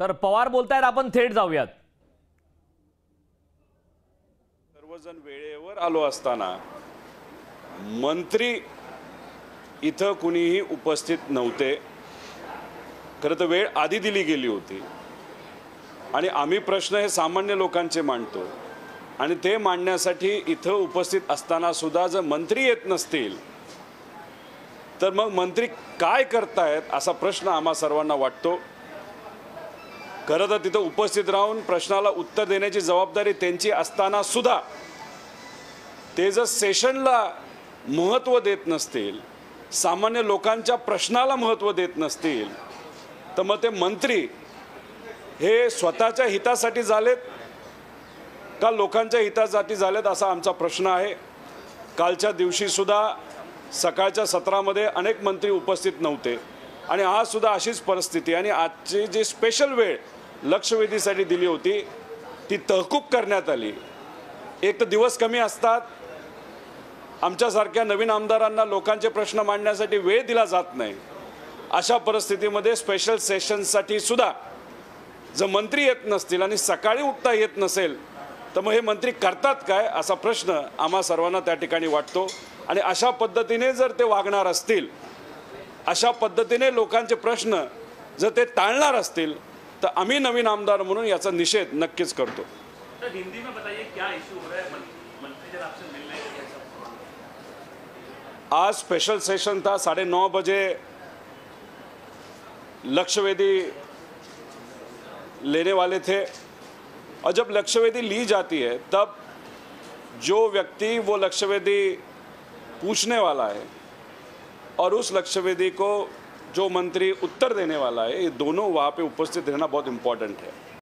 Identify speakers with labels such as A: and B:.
A: तर पवार बोलतायत आपण थेट जाऊयात.
B: सर्वजण वेळेवर आलो असताना मंत्री इथं कुणीही उपस्थित नव्हते. खरं तर वेळ आधी दिली गेली होती. आणि आम्ही प्रश्न हे सामान्य लोकांचे मांडतो. आणि ते मांडण्यासाठी इथं उपस्थित असताना सुद्धा जर मंत्री येत नसतील तर मग मंत्री काय करतायत असा प्रश्न आम्हा सर्वांना वाटतो. खरं तर तिथं उपस्थित राहून प्रश्नाला उत्तर देण्याची जबाबदारी त्यांची असताना सुद्धा ते जर सेशनला महत्त्व देत नसतील सामान्य लोकांच्या प्रश्नाला महत्त्व देत नसतील तर मग ते मंत्री हे स्वतःच्या हितासाठी झालेत का लोकांच्या हितासाठी झालेत असा आमचा प्रश्न आहे. कालच्या दिवशीसुद्धा सकाळच्या सत्रामध्ये अनेक मंत्री उपस्थित नव्हते आणि आज सुद्धा अशीच परिस्थिती आणि आजची जी स्पेशल वेळ लक्षवेधीसाठी दिली होती. ती तहकूब करण्यात आली. एक तर दिवस कमी असतात. आमच्यासारख्या नवीन आमदारांना लोकांचे प्रश्न मांडण्यासाठी वेळ दिला जात नाही. अशा परिस्थितीमध्ये स्पेशल सेशनसाठी सुद्धा जर मंत्री येत नसतील आणि सकाळी उठता येत नसेल तर मग हे मंत्री करतात काय असा प्रश्न आम्हा सर्वांना त्या ठिकाणी वाटतो. आणि अशा पद्धतीने जर ते वागणार असतील अशा पद्धतीने लोकांचे प्रश्न जर ते टाळणार असतील तर आम्ही नवीन आमदार म्हणून याचा निषेध नक्कीच करतो.
C: तो हिंदी में बताइए क्या इशू हो रहा है? मंत्री जन आपसे मिल रहे हैं क्या सब
B: आज स्पेशल सेशन था साढ़े नौ बजे लक्ष्यवेदी लेने वाले थे। और जब लक्ष्यवेदी ली जाती है तब जो व्यक्ति वो लक्ष्यवेदी पूछने वाला है और उस लक्ष्यवेदी को जो मंत्री उत्तर देने वाला है ये दोनों वहाँ पे उपस्थित रहना बहुत इम्पोर्टेंट है।